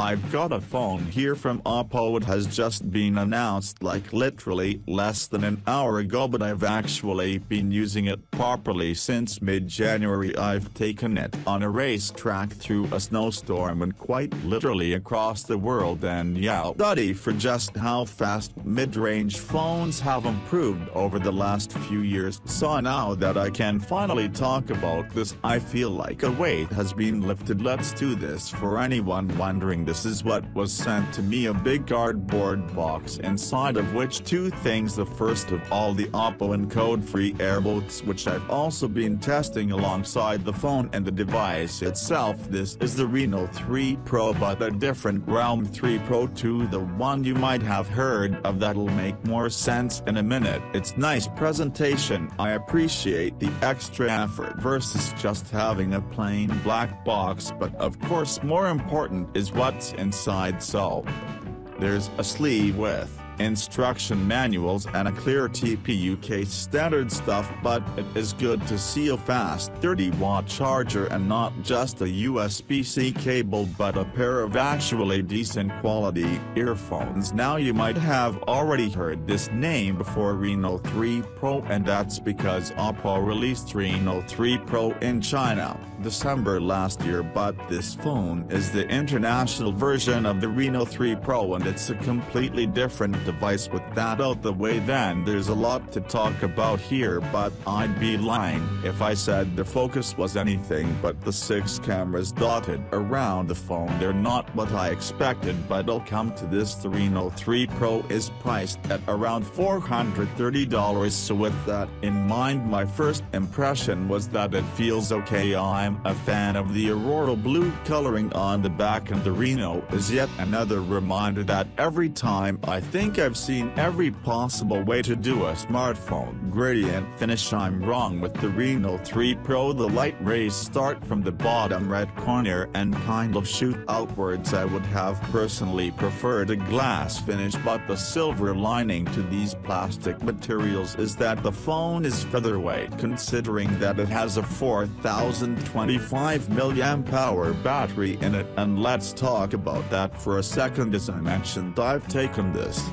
I've got a phone here from Oppo. It has just been announced like literally less than an hour ago but I've actually been using it properly since mid-January. I've taken it on a racetrack through a snowstorm and quite literally across the world and yeah study for just how fast mid-range phones have improved over the last few years. So now that I can finally talk about this I feel like a weight has been lifted. Let's do this for anyone wondering this is what was sent to me a big cardboard box inside of which two things the first of all the Oppo Enco Free AirBoats which I've also been testing alongside the phone and the device itself. This is the Reno 3 Pro but a different Reno 3 Pro 2 the one you might have heard of. That'll make more sense in a minute. It's nice presentation. I appreciate the extra effort versus just having a plain black box but of course more important is what's inside so. There's a sleeve with instruction manuals and a clear TPU case standard stuff but it is good to see a fast. 30 watt charger and not just a USB-C cable but a pair of actually decent quality earphones. Now you might have already heard this name before Reno 3 Pro and that's because Oppo released Reno 3 Pro in China December last year but this phone is the international version of the Reno 3 Pro and it's a completely different device with that out the way. Then there's a lot to talk about here but I'd be lying if I said the focus was anything but the six cameras dotted around the phone. They're not what I expected but I'll come to this. The Reno 3 Pro is priced at around $430 so with that in mind my first impression was that it feels okay. I'm A fan of the Aurora blue coloring on the back and the Reno is yet another reminder that every time I think I've seen every possible way to do a smartphone gradient finish I'm wrong with the Reno 3 Pro. The light rays start from the bottom red corner and kind of shoot outwards. I would have personally preferred a glass finish but the silver lining to these plastic materials is that the phone is featherweight considering that it has a 4020 25 mAh battery in it and let's talk about that for a second as I mentioned I've taken this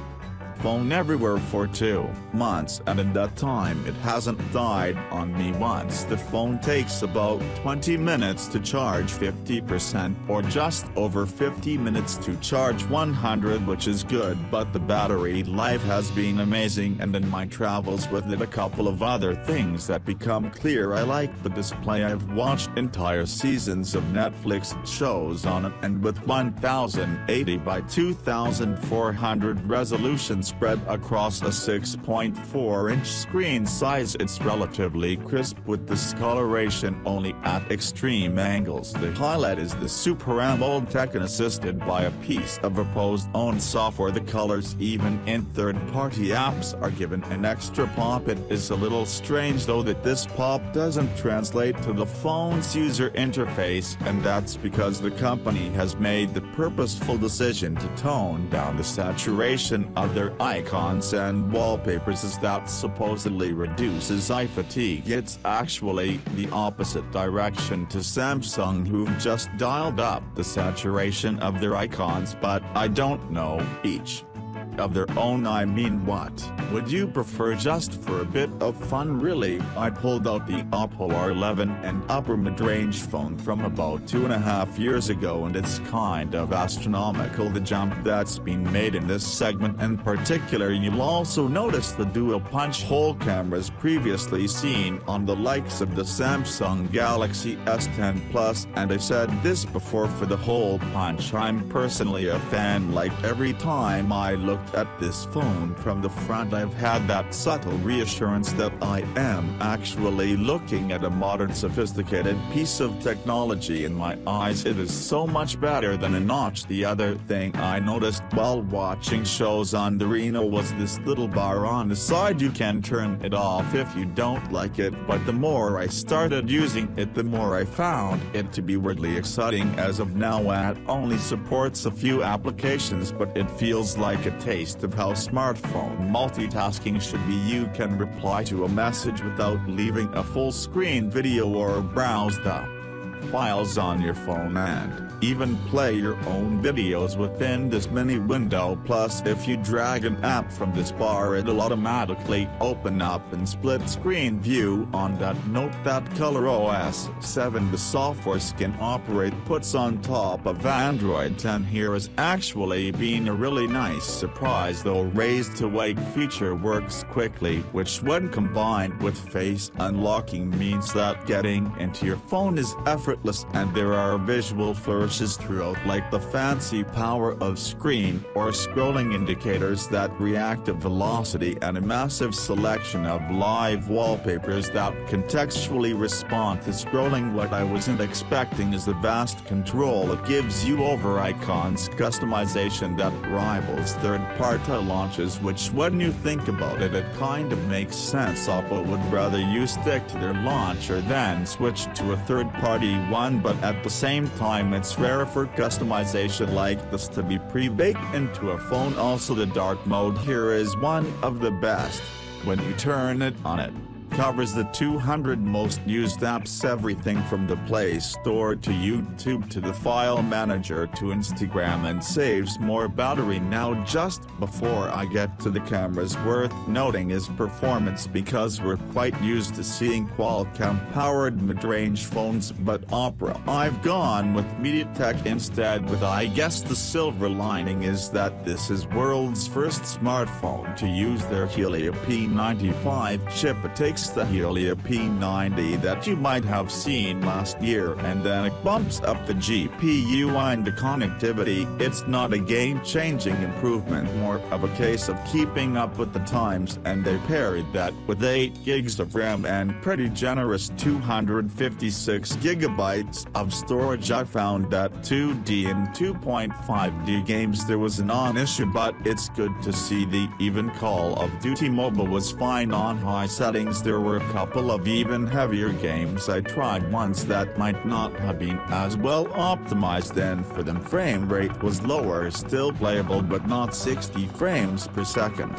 phone everywhere for two months and in that time it hasn't died on me once. The phone takes about 20 minutes to charge 50% or just over 50 minutes to charge 100 which is good but the battery life has been amazing and in my travels with it a couple of other things that become clear I like the display I've watched entire seasons of Netflix shows on it and with 1080 by 2400 resolution spread across a 6.4-inch screen size. It's relatively crisp with discoloration only at extreme angles. The highlight is the Super AMOLED tech and assisted by a piece of Oppo's own software. The colors even in third-party apps are given an extra pop. It is a little strange though that this pop doesn't translate to the phone's user interface and that's because the company has made the purposeful decision to tone down the saturation of their icons and wallpapers as that supposedly reduces eye fatigue. It's actually the opposite direction to Samsung who've just dialed up the saturation of their icons but I don't know, each of their own I mean what, would you prefer just for a bit of fun really? I pulled out the Oppo R11 and upper mid-range phone from about two and a half years ago and it's kind of astronomical the jump that's been made in this segment. In particular you'll also notice the dual punch hole cameras previously seen on the likes of the Samsung Galaxy S10 Plus and I said this before for the hole punch. I'm personally a fan like every time I look at this phone from the front. I've had that subtle reassurance that I am actually looking at a modern sophisticated piece of technology in my eyes. It is so much better than a notch. The other thing I noticed while watching shows on the Reno was this little bar on the side. You can turn it off if you don't like it but the more I started using it the more I found it to be weirdly exciting. As of now it only supports a few applications but it feels like a taste of how smartphone. Multitasking should be you can reply to a message without leaving a full screen video or browse the files on your phone and even play your own videos within this mini window. Plus if you drag an app from this bar it'll automatically open up in split screen view on that note that ColorOS 7 the software skin operate puts on top of Android 10 here has actually been a really nice surprise though. Raise to wake feature works quickly which when combined with face unlocking means that getting into your phone is effortless and there are visual flourishes throughout like the fancy power of screen or scrolling indicators that react to velocity and a massive selection of live wallpapers that contextually respond to scrolling. What I wasn't expecting is the vast control it gives you over icons customization that rivals third-party launches which when you think about it it kind of makes sense. Oppo would rather you stick to their launcher than switch to a third-party one but at the same time it's rare for customization like this to be pre-baked into a phone. Also the dark mode here is one of the best, when you turn it on it covers the 200 most used apps everything from the Play Store to YouTube to the file manager to Instagram and saves more battery now just before I get to the cameras. Worth noting is performance because we're quite used to seeing Qualcomm powered mid-range phones but Oppo I've gone with MediaTek instead with I guess the silver lining is that this is world's first smartphone to use their Helio P95 chip. It takes the Helio P90 that you might have seen last year and then it bumps up the GPU and the connectivity, it's not a game-changing improvement more of a case of keeping up with the times and they paired that with 8 gigs of RAM and pretty generous 256 gigabytes of storage. I found that 2D and 2.5D games there was a non-issue but it's good to see the even Call of Duty Mobile was fine on high settings. There were a couple of even heavier games I tried once that might not have been as well optimized and for them frame rate was lower still playable but not 60 frames per second.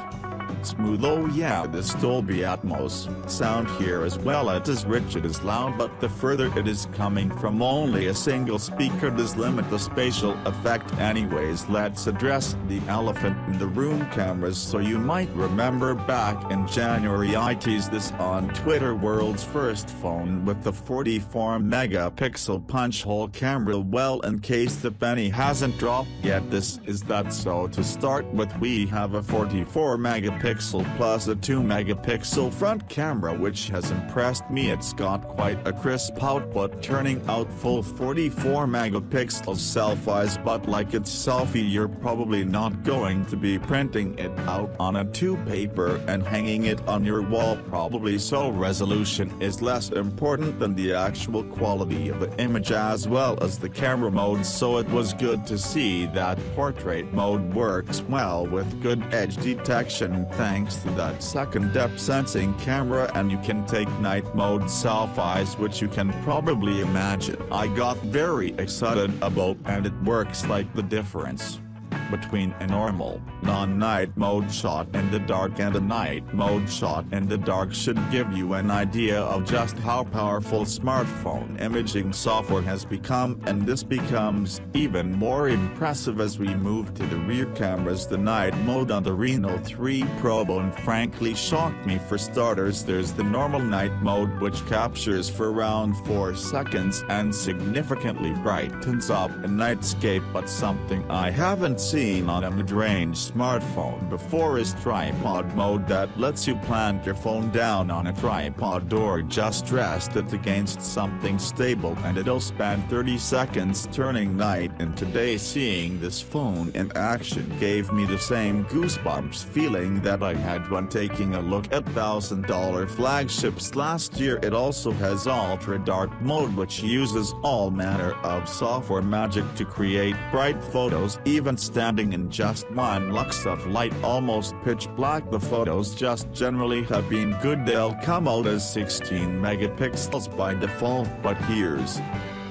Smooth oh yeah this Dolby Atmos sound here as well it is rich it is loud but the further it is coming from only a single speaker does limit the spatial effect anyways. Let's address the elephant in the room cameras. So you might remember back in January I teased this on Twitter world's first phone with the 44 megapixel punch hole camera. Well in case the penny hasn't dropped yet this is that. So to start with we have a 44 megapixel megapixel plus a 2 megapixel front camera which has impressed me. It's got quite a crisp output turning out full 44 megapixel selfies but like its selfie you're probably not going to be printing it out on a 2 paper and hanging it on your wall. Probably so. Resolution is less important than the actual quality of the image as well as the camera mode so it was good to see that portrait mode works well with good edge detection thanks to that second depth sensing camera and you can take night mode selfies which you can probably imagine. I got very excited about and it works like the difference between a normal, non-night mode shot in the dark and a night mode shot in the dark should give you an idea of just how powerful smartphone imaging software has become and this becomes even more impressive as we move to the rear cameras. The night mode on the Reno 3 Pro and frankly shocked me. For starters there's the normal night mode which captures for around 4 seconds and significantly brightens up a nightscape but something I haven't seen seen on a mid-range smartphone before is tripod mode that lets you plant your phone down on a tripod or just rest it against something stable and it'll span 30 seconds turning night into day. Seeing this phone in action gave me the same goosebumps feeling that I had when taking a look at $1,000 flagships last year. It also has ultra dark mode which uses all manner of software magic to create bright photos even stand standing in just one lux of light almost pitch black. The photos just generally have been good. They'll come out as 16 megapixels by default but here's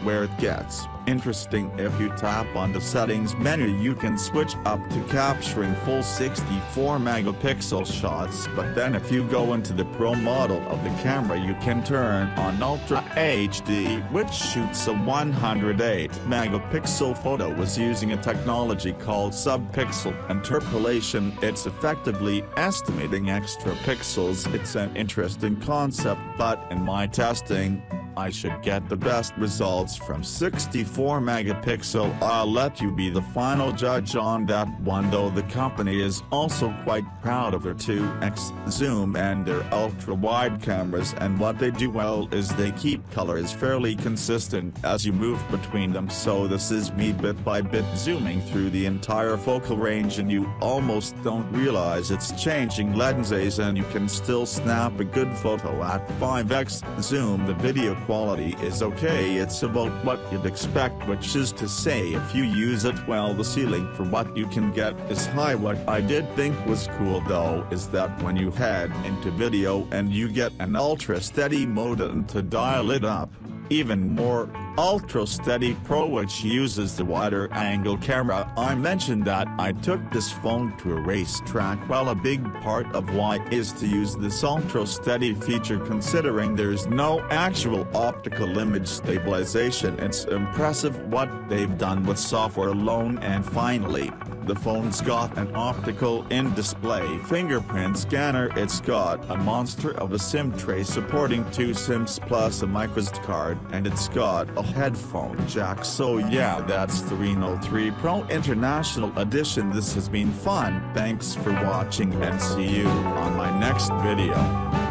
where it gets interesting. If you tap on the settings menu you can switch up to capturing full 64 megapixel shots. But then if you go into the pro model of the camera you can turn on Ultra HD which shoots a 108 megapixel photo was using a technology called subpixel interpolation. It's effectively estimating extra pixels. It's an interesting concept but in my testing I should get the best results from 64 megapixel. I'll let you be the final judge on that one though the company is also quite proud of their 2x zoom and their ultra-wide cameras and what they do well is they keep colors fairly consistent as you move between them. So this is me bit by bit zooming through the entire focal range and you almost don't realize it's changing lenses and you can still snap a good photo at 5x zoom. The video quality is okay. It's about what you'd expect which is to say if you use it well the ceiling for what you can get is high. What I did think was cool though is that when you head into video and you get an ultra steady mode and to dial it up even more, Ultra Steady Pro which uses the wider angle camera. I mentioned that I took this phone to a racetrack. Well a big part of why is to use this Ultra Steady feature considering there's no actual optical image stabilization. It's impressive what they've done with software alone. And finally, the phone's got an optical in-display fingerprint scanner it's got a monster of a SIM tray supporting two SIMs plus a microSD card and it's got a headphone jack. So yeah that's the Reno 3 Pro International Edition. This has been fun. Thanks for watching and see you on my next video.